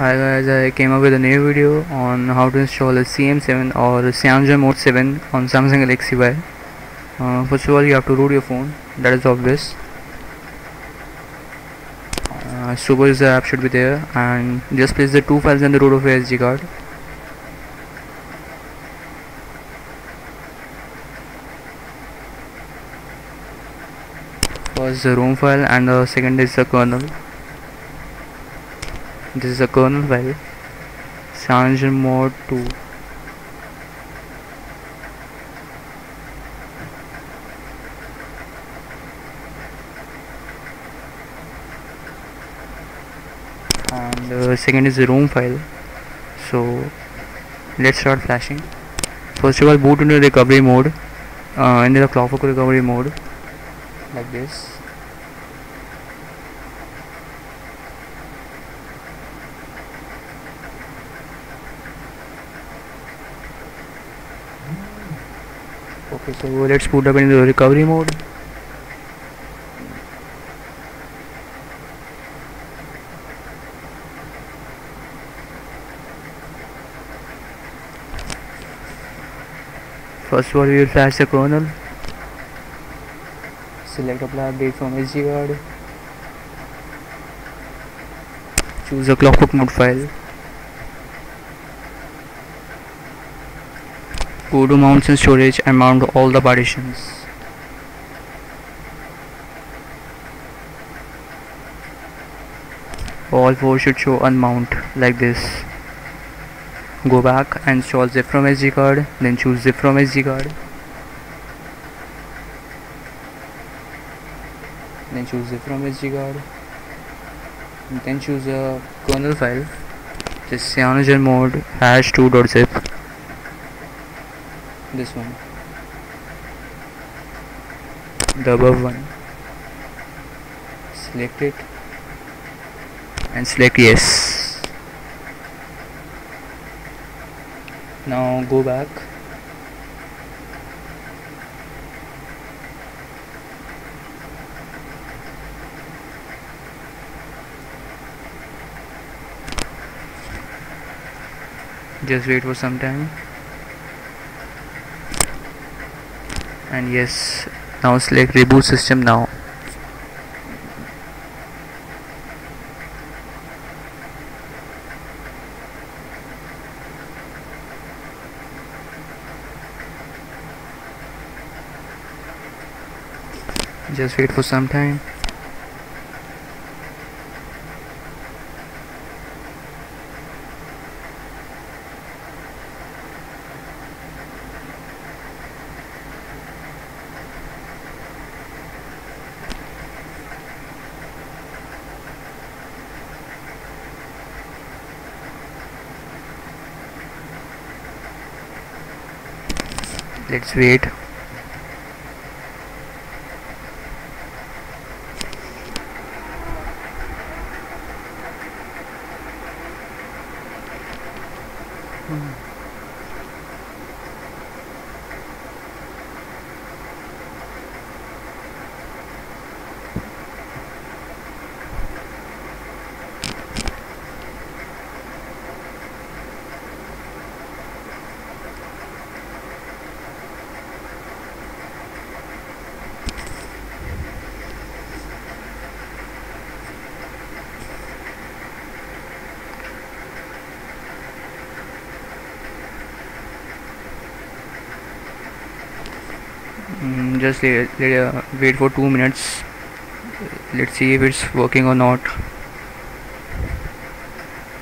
Hi guys, I came up with a new video on how to install a CM7 or CyanogenMod 7 on Samsung Galaxy Y. Uh, first of all, you have to root your phone, that is obvious. Uh, Super app should be there and just place the two files in the root of your SD card. First the ROM file and the second is the kernel this is a kernel file CyanogenMod 2 and uh, second is the ROM file. So let's start flashing. First of all boot into recovery mode. Uh, into the clockwork recovery mode. Like this okay so let's boot up into the recovery mode. First of all we will flash the kernel select apply update from SD choose a clockwork mode file go to mounts and storage and mount all the partitions. All four should show unmount like this. Go back and install zip from SD card then choose zip from SD card then choose zip from SD card and then choose a kernel file. This cyanogenmod hash 2.zip this one. The above one. Select it. And select yes. Now go back. Just wait for some time and yes now select reboot system now. Just wait for some time let's wait mm, just uh, wait for two minutes. Let's see if it's working or not.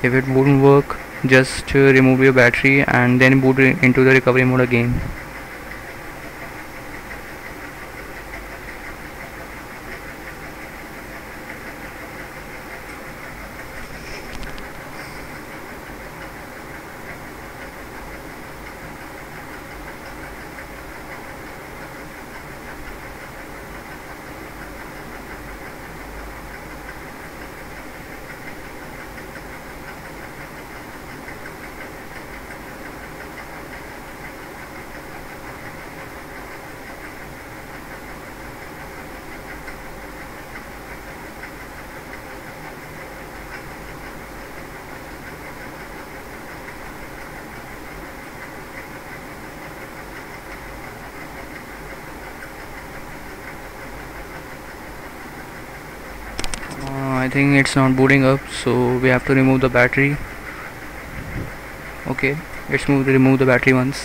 If it wouldn't work just uh, remove your battery and then boot into the recovery mode again I think it's not booting up so we have to remove the battery. Okay let's move remove the battery once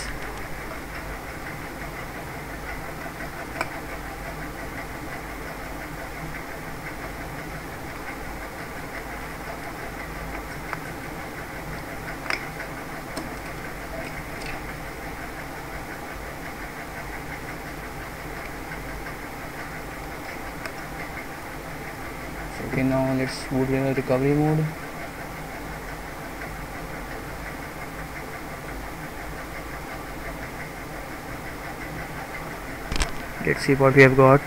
okay now let's boot in the recovery mode. Let's see what we have got.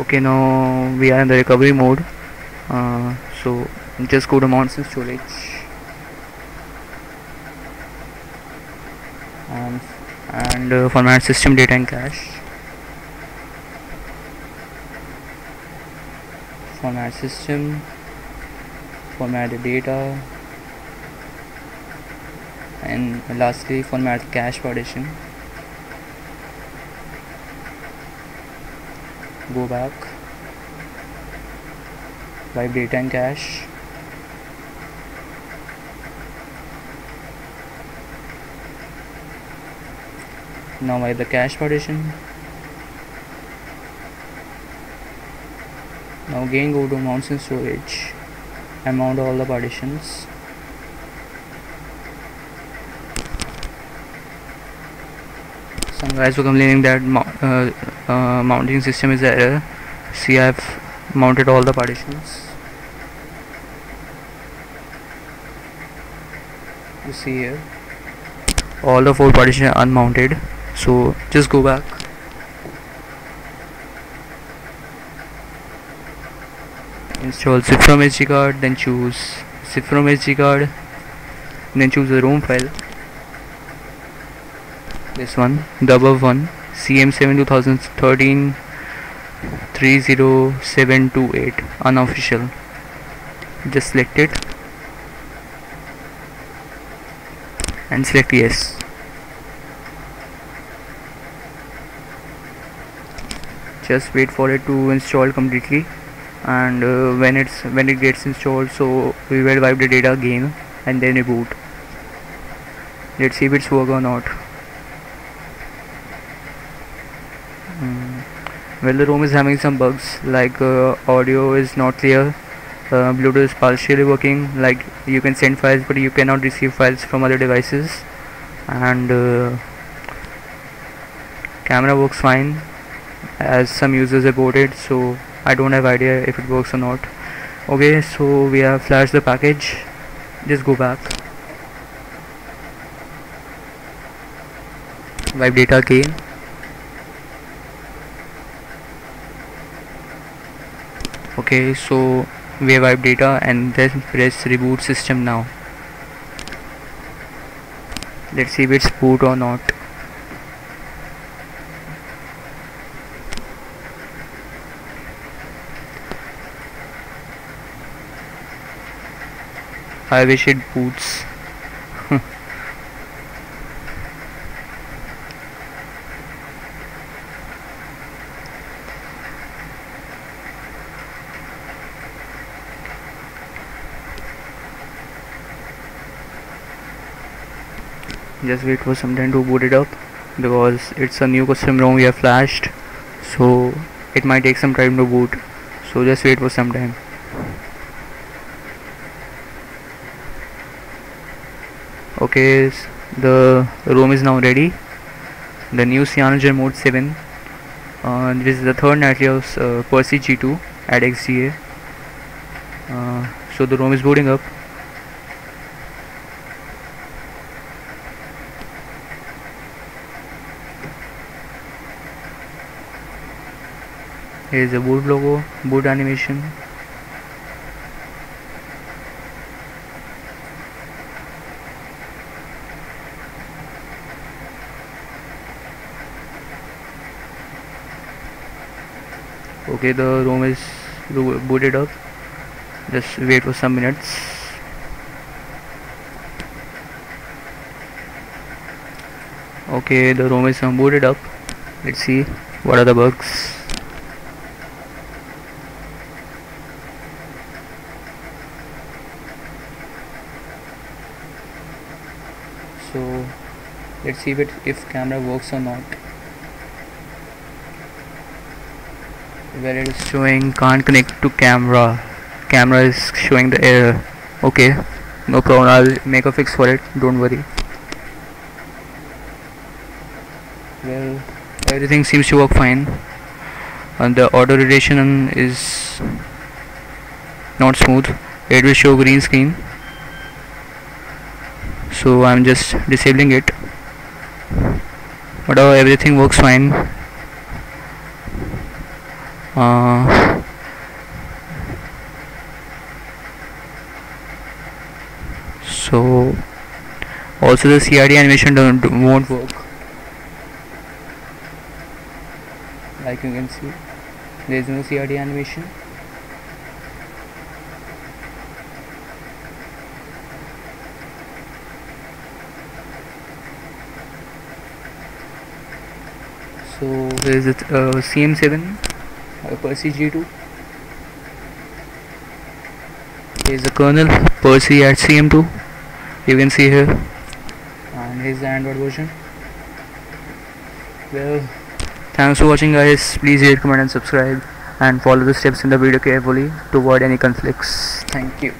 Okay now we are in the recovery mode. Uh, so just go to mounts and storage and, and uh, format system data and cache format system format the data and lastly format cache partition go back. Wipe data and cache now wipe the cache partition now again go to mounts and storage and mount all the partitions. Some guys were complaining that uh, uh, mounting system is error. See I've mounted all the partitions. You see here. All the four partitions are unmounted so just go back. Install zip from SD card then choose zip from SD card then choose the ROM file. This one the above one CM7 2013 30728 unofficial. Just select it and select yes just wait for it to install completely. And uh, when it's when it gets installed so we will wipe the data again and then reboot. Let's see if it's work or not. Mm. well the ROM is having some bugs like uh, audio is not clear uh, Bluetooth is partially working like you can send files but you cannot receive files from other devices. And uh, camera works fine as some users reported so I don't have idea if it works or not. Okay so we have flashed the package. Just go back. Wipe data again. Okay so we wiped data and then press reboot system now. Let's see if it's boot or not I wish it boots. Just wait for some time to boot it up because it's a new custom ROM we have flashed so it might take some time to boot. So just wait for some time okay the ROM is now ready. The new CyanogenMod 7 uh, this is the third nightly uh, Percy G2 at XDA uh, so the ROM is booting up. Here is the boot logo boot animation okay the ROM is booted up. Just wait for some minutes. Okay the ROM is booted up. Let's see what are the bugs. So let's see if, it, if camera works or not. Where it is showing can't connect to camera. Camera is showing the error. Okay. No problem. I'll make a fix for it. Don't worry. Well everything seems to work fine. And the auto rotation is not smooth. It will show green screen. So I'm just disabling it. Whatever oh, everything works fine uh, so also the CRT animation don't, won't work. Like you can see there is no CRT animation. So here is it? Uh, CM7 uh, Uh, Percy G2 here is the kernel Percy at CM2 you can see here. And here's the Android version. Well thanks for watching guys. Please rate comment and subscribe and follow the steps in the video carefully to avoid any conflicts. Thank you